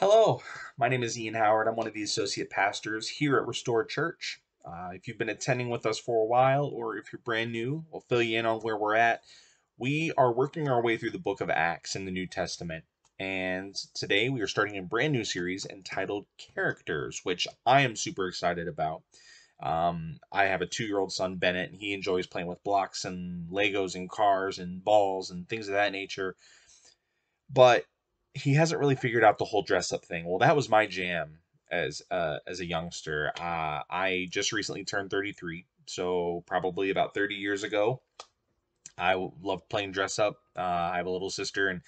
Hello, my name is Ian Howard. I'm one of the associate pastors here at Restore Church. Uh, if you've been attending with us for a while, or if you're brand new, we'll fill you in on where we're at. We are working our way through the book of Acts in the New Testament. And today we are starting a brand new series entitled Characters, which I am super excited about. Um, I have a two year old son, Bennett, and he enjoys playing with blocks and Legos and cars and balls and things of that nature. But he hasn't really figured out the whole dress up thing. Well, that was my jam as uh, as a youngster. Uh, I just recently turned 33, so probably about 30 years ago, I loved playing dress up. Uh, I have a little sister, and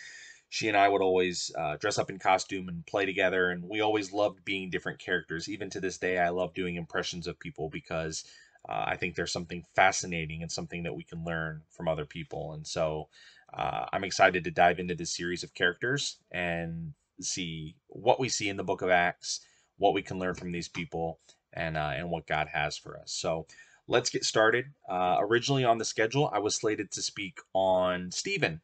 she and I would always uh, dress up in costume and play together, and we always loved being different characters. Even to this day, I love doing impressions of people because uh, I think there's something fascinating and something that we can learn from other people. And so uh, I'm excited to dive into this series of characters and see what we see in the book of Acts, what we can learn from these people, and uh, and what God has for us. So let's get started. Uh, originally on the schedule, I was slated to speak on Stephen,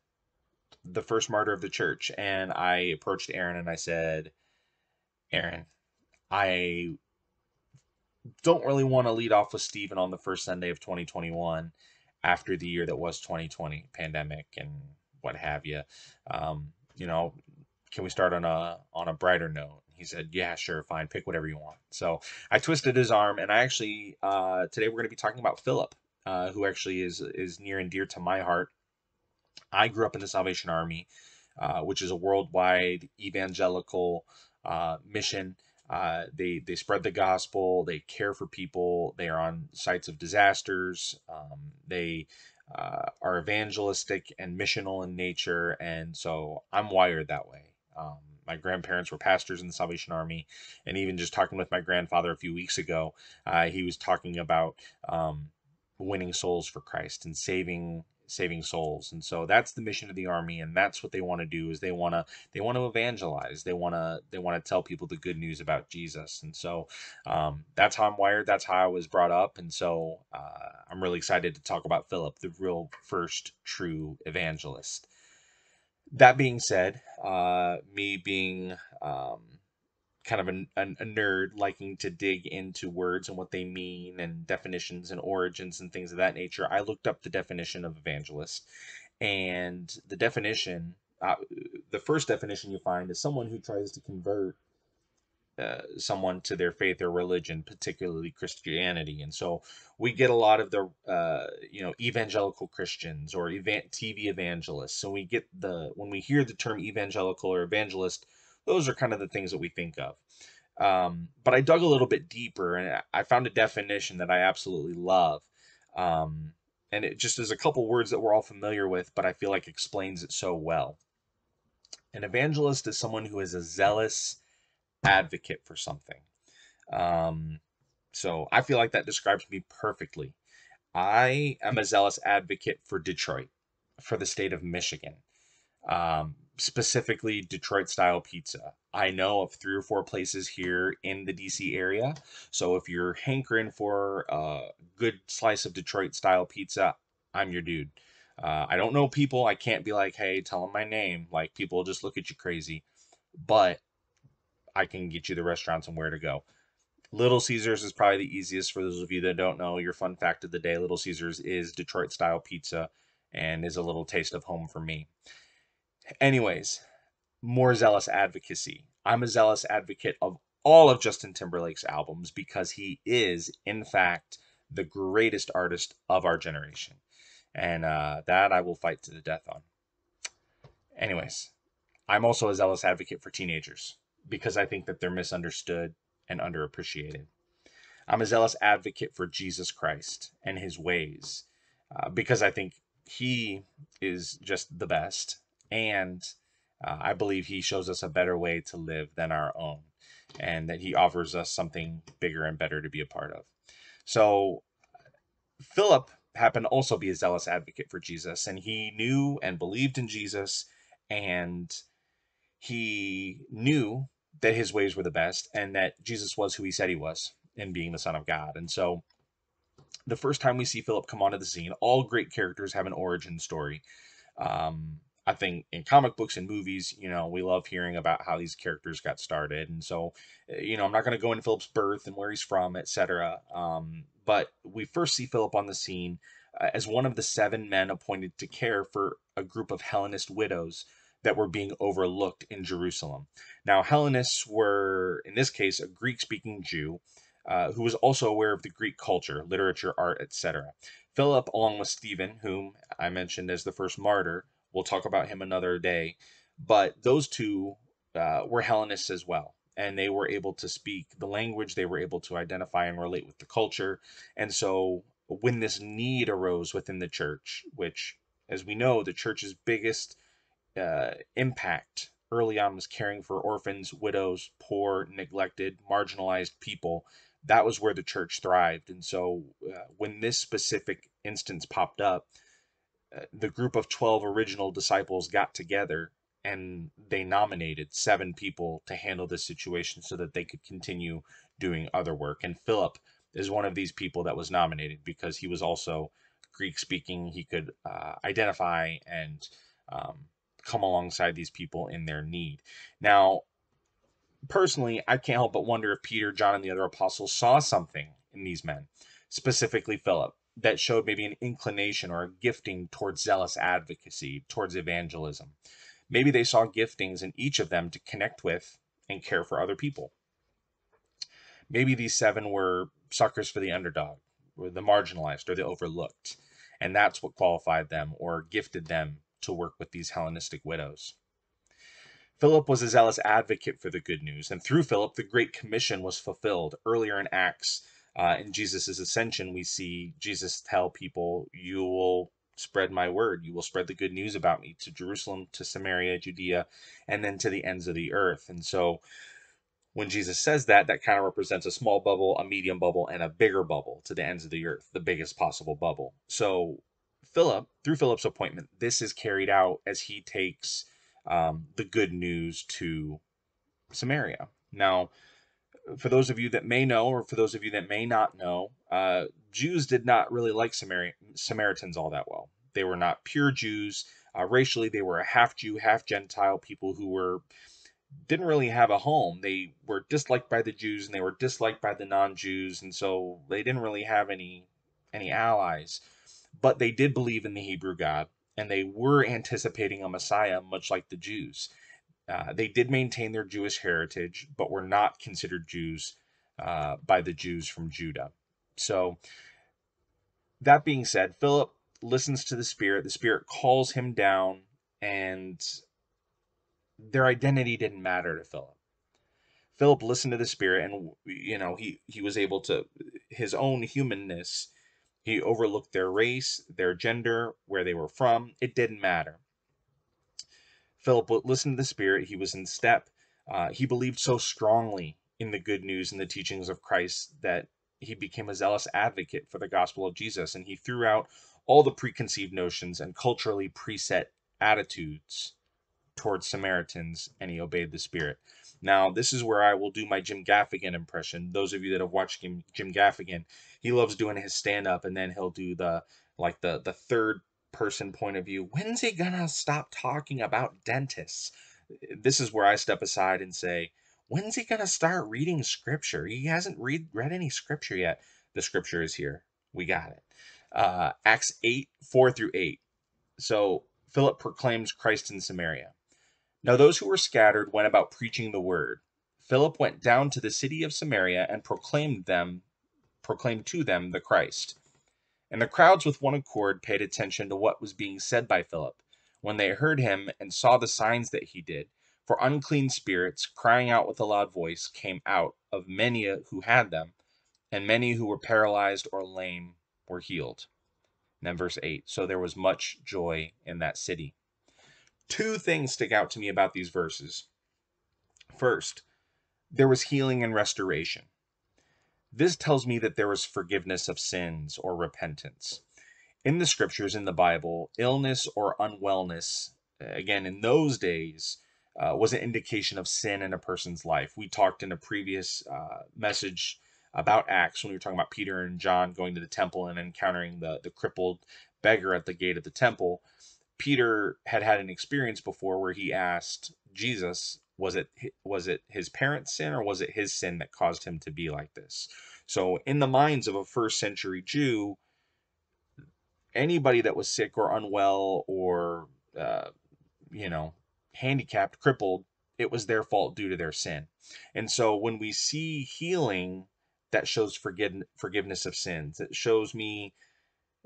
the first martyr of the church, and I approached Aaron and I said, Aaron, I don't really want to lead off with Stephen on the first Sunday of 2021 after the year that was 2020 pandemic and what have you. Um, you know, can we start on a on a brighter note? He said, "Yeah, sure, fine. Pick whatever you want." So I twisted his arm, and I actually uh, today we're going to be talking about Philip, uh, who actually is is near and dear to my heart. I grew up in the Salvation Army, uh, which is a worldwide evangelical uh, mission. Uh, they they spread the gospel. They care for people. They are on sites of disasters. Um, they uh, are evangelistic and missional in nature, and so I'm wired that way. Um, my grandparents were pastors in the Salvation Army, and even just talking with my grandfather a few weeks ago, uh, he was talking about um, winning souls for Christ and saving saving souls and so that's the mission of the army and that's what they want to do is they want to they want to evangelize they want to they want to tell people the good news about jesus and so um, that's how i'm wired that's how i was brought up and so uh, i'm really excited to talk about philip the real first true evangelist. That being said uh, me being um, kind of a, a, nerd liking to dig into words and what they mean and definitions and origins and things of that nature, I looked up the definition of evangelist. And the definition, uh, the first definition you find is someone who tries to convert uh, someone to their faith or religion, particularly Christianity. And so we get a lot of the, uh, you know, evangelical Christians or evan- TV evangelists. So we get the, when we hear the term evangelical or evangelist, those are kind of the things that we think of. Um, but I dug a little bit deeper and I found a definition that I absolutely love. Um, and it just is a couple words that we're all familiar with, but I feel like explains it so well. An evangelist is someone who is a zealous advocate for something. Um, so I feel like that describes me perfectly. I am a zealous advocate for Detroit, for the state of Michigan. Um, specifically Detroit style pizza. I know of three or four places here in the DC area. So if you're hankering for a good slice of Detroit style pizza, I'm your dude. Uh, I don't know people. I can't be like, hey, tell them my name. Like, people just look at you crazy. But I can get you the restaurants and where to go. Little Caesars is probably the easiest for those of you that don't know. Your fun fact of the day Little Caesars is Detroit style pizza and is a little taste of home for me. Anyways, more zealous advocacy. I'm a zealous advocate of all of Justin Timberlake's albums because he is, in fact, the greatest artist of our generation. And uh, that I will fight to the death on. Anyways, I'm also a zealous advocate for teenagers because I think that they're misunderstood and underappreciated. I'm a zealous advocate for Jesus Christ and his ways uh, because I think he is just the best and uh, I believe he shows us a better way to live than our own, and that he offers us something bigger and better to be a part of. So, Philip happened to also be a zealous advocate for Jesus, and he knew and believed in Jesus, and he knew that his ways were the best, and that Jesus was who he said he was in being the Son of God. And so, the first time we see Philip come onto the scene, all great characters have an origin story. Um, I think in comic books and movies, you know, we love hearing about how these characters got started, and so, eh, you know, I'm not going to go into Philip's birth and where he's from, etc. Um, but we first see Philip on the scene uh, as one of the seven men appointed to care for a group of Hellenist widows that were being overlooked in Jerusalem. Now, Hellenists were, in this case, a Greek-speaking Jew. Uh, who was also aware of the Greek culture, literature, art, etc. Philip, along with Stephen, whom I mentioned as the first martyr, We'll talk about him another day. But those two uh, were Hellenists as well. And they were able to speak the language, they were able to identify and relate with the culture. And so when this need arose within the church, which, as we know, the church's biggest uh, impact early on was caring for orphans, widows, poor, neglected, marginalized people. That was where the church thrived. And so uh, when this specific instance popped up, the group of 12 original disciples got together and they nominated seven people to handle this situation so that they could continue doing other work. And Philip is one of these people that was nominated because he was also Greek speaking. He could uh, identify and um, come alongside these people in their need. Now, personally, I can't help but wonder if Peter, John, and the other apostles saw something in these men, specifically Philip that showed maybe an inclination or a gifting towards zealous advocacy, towards evangelism. Maybe they saw giftings in each of them to connect with and care for other people. Maybe these seven were suckers for the underdog, or the marginalized, or the overlooked, and that's what qualified them or gifted them to work with these Hellenistic widows. Philip was a zealous advocate for the good news, and through Philip, the Great Commission was fulfilled. Earlier in Acts, uh, in Jesus' ascension, we see Jesus tell people, You will spread my word. You will spread the good news about me to Jerusalem, to Samaria, Judea, and then to the ends of the earth. And so when Jesus says that, that kind of represents a small bubble, a medium bubble, and a bigger bubble to the ends of the earth, the biggest possible bubble. So Philip, through Philip's appointment, this is carried out as he takes um, the good news to Samaria. Now, for those of you that may know, or for those of you that may not know, uh, Jews did not really like Samari- Samaritans all that well. They were not pure Jews. Uh, racially, they were a half Jew, half Gentile people who were didn't really have a home. They were disliked by the Jews and they were disliked by the non-Jews, and so they didn't really have any any allies. But they did believe in the Hebrew God, and they were anticipating a Messiah, much like the Jews. Uh, they did maintain their Jewish heritage, but were not considered Jews uh, by the Jews from Judah. So, that being said, Philip listens to the Spirit. The Spirit calls him down, and their identity didn't matter to Philip. Philip listened to the Spirit, and you know he he was able to his own humanness. He overlooked their race, their gender, where they were from. It didn't matter. Philip listened to the Spirit. He was in step. Uh, he believed so strongly in the good news and the teachings of Christ that he became a zealous advocate for the gospel of Jesus. And he threw out all the preconceived notions and culturally preset attitudes towards Samaritans, and he obeyed the Spirit. Now, this is where I will do my Jim Gaffigan impression. Those of you that have watched Jim, Jim Gaffigan, he loves doing his stand up, and then he'll do the like the the third person point of view, when's he gonna stop talking about dentists? This is where I step aside and say, when's he gonna start reading scripture? He hasn't read read any scripture yet. The scripture is here. We got it. Uh, Acts 8, 4 through 8. So Philip proclaims Christ in Samaria. Now those who were scattered went about preaching the word. Philip went down to the city of Samaria and proclaimed them proclaimed to them the Christ. And the crowds with one accord paid attention to what was being said by Philip, when they heard him and saw the signs that he did. For unclean spirits, crying out with a loud voice, came out of many who had them, and many who were paralyzed or lame were healed. And then verse 8 So there was much joy in that city. Two things stick out to me about these verses. First, there was healing and restoration. This tells me that there was forgiveness of sins or repentance. In the scriptures, in the Bible, illness or unwellness, again, in those days, uh, was an indication of sin in a person's life. We talked in a previous uh, message about Acts when we were talking about Peter and John going to the temple and encountering the, the crippled beggar at the gate of the temple. Peter had had an experience before where he asked Jesus, was it was it his parents' sin or was it his sin that caused him to be like this? So in the minds of a first century Jew, anybody that was sick or unwell or uh, you know handicapped, crippled, it was their fault due to their sin. And so when we see healing that shows forgive, forgiveness of sins, it shows me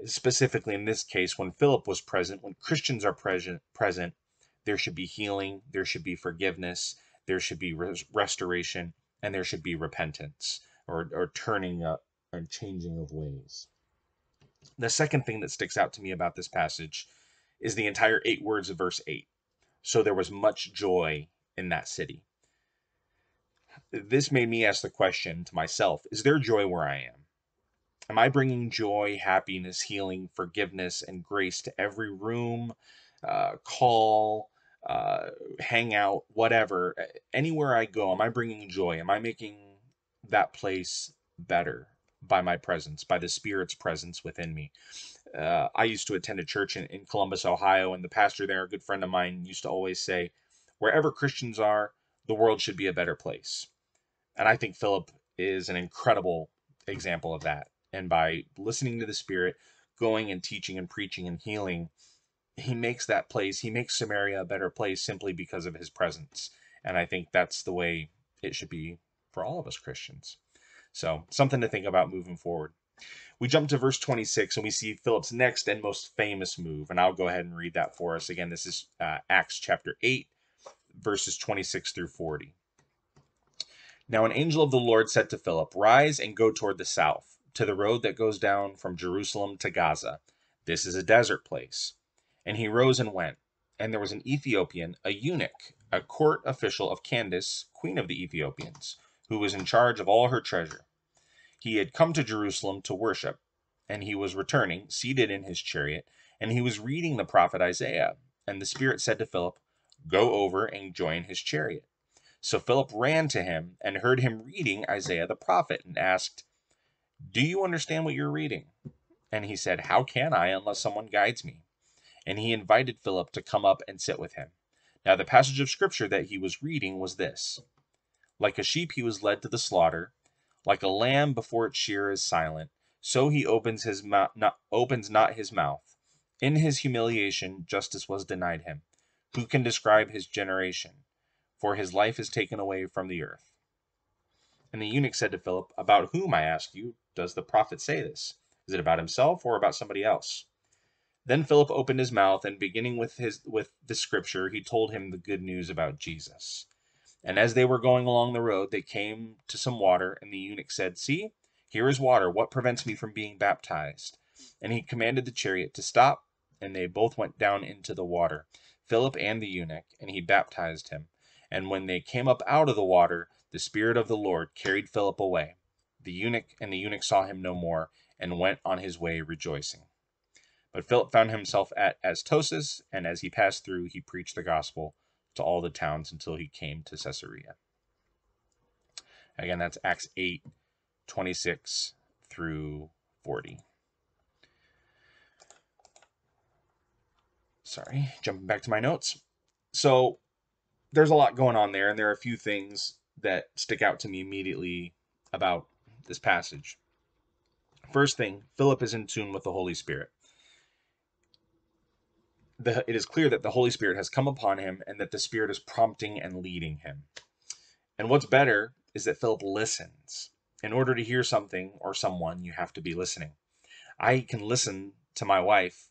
specifically in this case when Philip was present, when Christians are present, present, there should be healing, there should be forgiveness, there should be res- restoration, and there should be repentance or, or turning up and changing of ways. The second thing that sticks out to me about this passage is the entire eight words of verse 8. So there was much joy in that city. This made me ask the question to myself Is there joy where I am? Am I bringing joy, happiness, healing, forgiveness, and grace to every room, uh, call, uh, hang out, whatever? Anywhere I go, am I bringing joy? Am I making that place better by my presence, by the Spirit's presence within me? Uh, I used to attend a church in, in Columbus, Ohio, and the pastor there, a good friend of mine, used to always say, wherever Christians are, the world should be a better place. And I think Philip is an incredible example of that. And by listening to the Spirit, going and teaching and preaching and healing, he makes that place, he makes Samaria a better place simply because of his presence. And I think that's the way it should be for all of us Christians. So, something to think about moving forward. We jump to verse 26 and we see Philip's next and most famous move. And I'll go ahead and read that for us. Again, this is uh, Acts chapter 8, verses 26 through 40. Now an angel of the Lord said to Philip, Rise and go toward the south, to the road that goes down from Jerusalem to Gaza. This is a desert place. And he rose and went. And there was an Ethiopian, a eunuch, a court official of Candace, queen of the Ethiopians, who was in charge of all her treasure. He had come to Jerusalem to worship, and he was returning, seated in his chariot, and he was reading the prophet Isaiah. And the Spirit said to Philip, Go over and join his chariot. So Philip ran to him and heard him reading Isaiah the prophet and asked, Do you understand what you're reading? And he said, How can I unless someone guides me? And he invited Philip to come up and sit with him. Now, the passage of scripture that he was reading was this Like a sheep he was led to the slaughter, like a lamb before its shearer is silent, so he opens his mouth not opens not his mouth. In his humiliation justice was denied him. Who can describe his generation? For his life is taken away from the earth. And the eunuch said to Philip, About whom, I ask you, does the prophet say this? Is it about himself or about somebody else? Then Philip opened his mouth, and beginning with his with the scripture, he told him the good news about Jesus. And as they were going along the road, they came to some water, and the eunuch said, See, here is water. What prevents me from being baptized? And he commanded the chariot to stop, and they both went down into the water. Philip and the eunuch, and he baptized him. And when they came up out of the water, the Spirit of the Lord carried Philip away. The eunuch and the eunuch saw him no more, and went on his way rejoicing. But Philip found himself at Azotus, and as he passed through, he preached the gospel to all the towns until he came to Caesarea. Again, that's Acts 8 26 through 40. sorry, jumping back to my notes. So there's a lot going on there, and there are a few things that stick out to me immediately about this passage. First thing, Philip is in tune with the Holy Spirit. The, it is clear that the Holy Spirit has come upon him and that the Spirit is prompting and leading him. And what's better is that Philip listens. In order to hear something or someone, you have to be listening. I can listen to my wife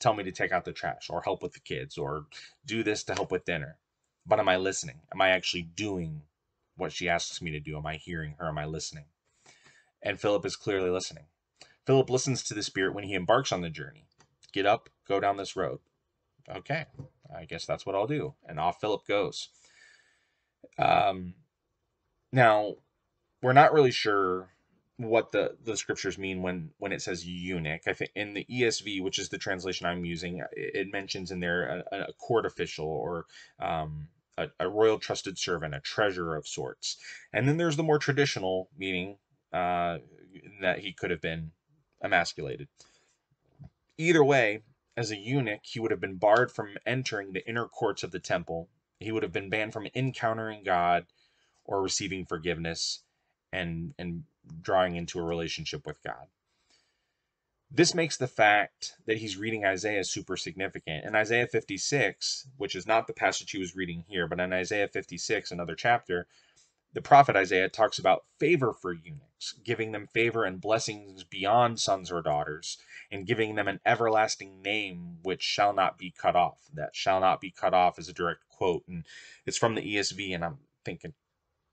tell me to take out the trash or help with the kids or do this to help with dinner. But am I listening? Am I actually doing what she asks me to do? Am I hearing her? Am I listening? And Philip is clearly listening. Philip listens to the Spirit when he embarks on the journey. Get up, go down this road. Okay, I guess that's what I'll do. And off Philip goes. Um, now, we're not really sure what the the scriptures mean when when it says eunuch. I think in the ESV, which is the translation I'm using, it, mentions in there a, a court official or um, a, a, royal trusted servant, a treasurer of sorts. And then there's the more traditional meaning uh, that he could have been emasculated. Either way, As a eunuch, he would have been barred from entering the inner courts of the temple. He would have been banned from encountering God or receiving forgiveness and and drawing into a relationship with God. This makes the fact that he's reading Isaiah super significant. In Isaiah 56, which is not the passage he was reading here, but in Isaiah 56, another chapter, the prophet Isaiah talks about favor for eunuchs, giving them favor and blessings beyond sons or daughters, and giving them an everlasting name which shall not be cut off. That shall not be cut off is a direct quote, and it's from the ESV, and I'm thinking,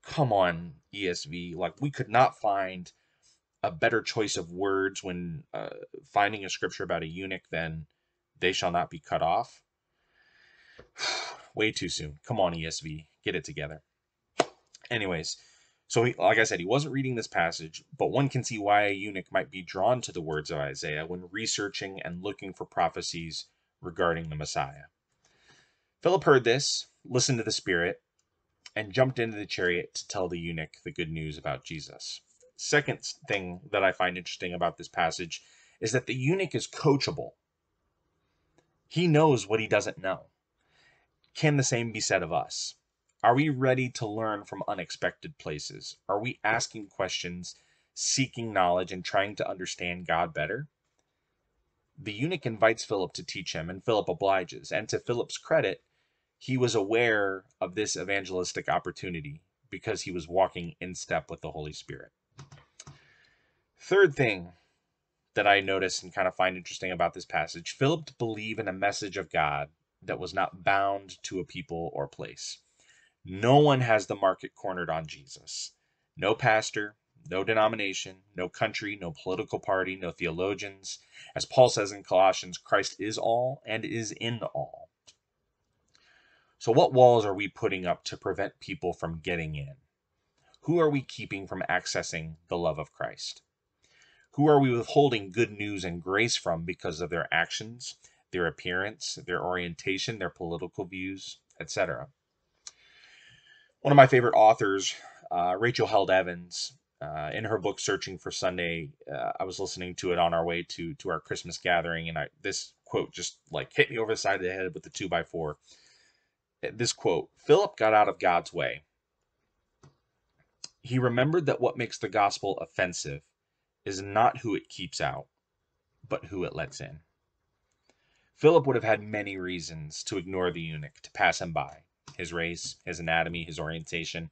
come on, ESV. Like, we could not find a better choice of words when uh, finding a scripture about a eunuch than they shall not be cut off. Way too soon. Come on, ESV, get it together. Anyways, so he, like I said, he wasn't reading this passage, but one can see why a eunuch might be drawn to the words of Isaiah when researching and looking for prophecies regarding the Messiah. Philip heard this, listened to the Spirit, and jumped into the chariot to tell the eunuch the good news about Jesus. Second thing that I find interesting about this passage is that the eunuch is coachable. He knows what he doesn't know. Can the same be said of us? Are we ready to learn from unexpected places? Are we asking questions, seeking knowledge, and trying to understand God better? The eunuch invites Philip to teach him, and Philip obliges. And to Philip's credit, he was aware of this evangelistic opportunity because he was walking in step with the Holy Spirit. Third thing that I notice and kind of find interesting about this passage Philip believed in a message of God that was not bound to a people or place. No one has the market cornered on Jesus. No pastor, no denomination, no country, no political party, no theologians. As Paul says in Colossians, Christ is all and is in all. So, what walls are we putting up to prevent people from getting in? Who are we keeping from accessing the love of Christ? Who are we withholding good news and grace from because of their actions, their appearance, their orientation, their political views, etc.? One of my favorite authors, uh, Rachel Held Evans, uh, in her book Searching for Sunday, uh, I was listening to it on our way to to our Christmas gathering, and I this quote just like hit me over the side of the head with the two by four. This quote: Philip got out of God's way. He remembered that what makes the gospel offensive is not who it keeps out, but who it lets in. Philip would have had many reasons to ignore the eunuch, to pass him by his race, his anatomy, his orientation,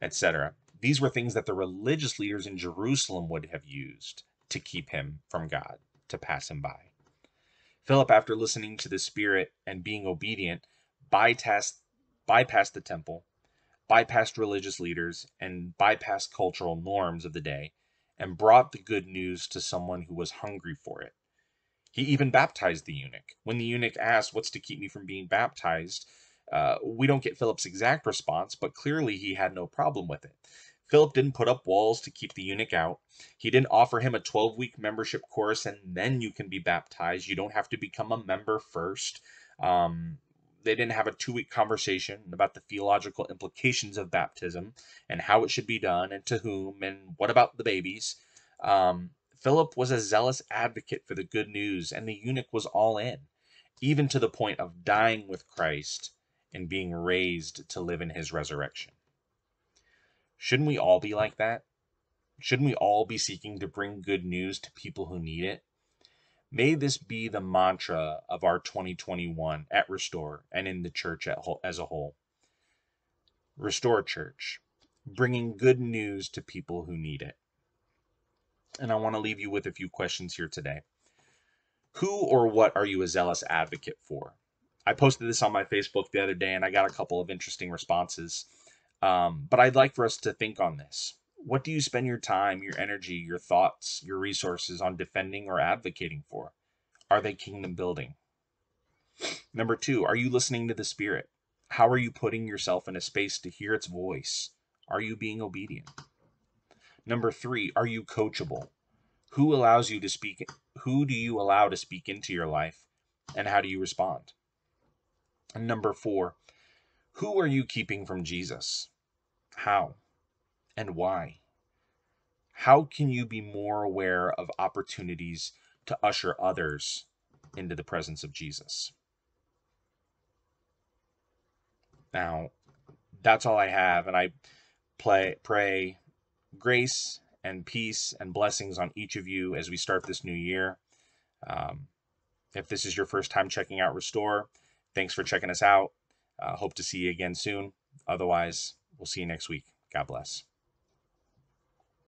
etc. These were things that the religious leaders in Jerusalem would have used to keep him from God, to pass him by. Philip, after listening to the Spirit and being obedient, bypassed, bypassed the temple, bypassed religious leaders, and bypassed cultural norms of the day, and brought the good news to someone who was hungry for it. He even baptized the eunuch. When the eunuch asked, What's to keep me from being baptized? Uh, we don't get Philip's exact response, but clearly he had no problem with it. Philip didn't put up walls to keep the eunuch out. He didn't offer him a 12 week membership course and then you can be baptized. You don't have to become a member first. Um, they didn't have a two week conversation about the theological implications of baptism and how it should be done and to whom and what about the babies. Um, Philip was a zealous advocate for the good news, and the eunuch was all in, even to the point of dying with Christ and being raised to live in his resurrection. Shouldn't we all be like that? Shouldn't we all be seeking to bring good news to people who need it? May this be the mantra of our 2021 at Restore and in the church as a whole. Restore Church, bringing good news to people who need it. And I want to leave you with a few questions here today. Who or what are you a zealous advocate for? I posted this on my Facebook the other day and I got a couple of interesting responses. Um, but I'd like for us to think on this. What do you spend your time, your energy, your thoughts, your resources on defending or advocating for? Are they kingdom building? Number two, are you listening to the Spirit? How are you putting yourself in a space to hear its voice? Are you being obedient? Number three, are you coachable? Who allows you to speak? Who do you allow to speak into your life? And how do you respond? Number four, who are you keeping from Jesus? How and why? How can you be more aware of opportunities to usher others into the presence of Jesus. Now, that's all I have, and I play, pray grace and peace and blessings on each of you as we start this new year. Um, if this is your first time checking out Restore, thanks for checking us out. Uh, hope to see you again soon. Otherwise, we'll see you next week. God bless.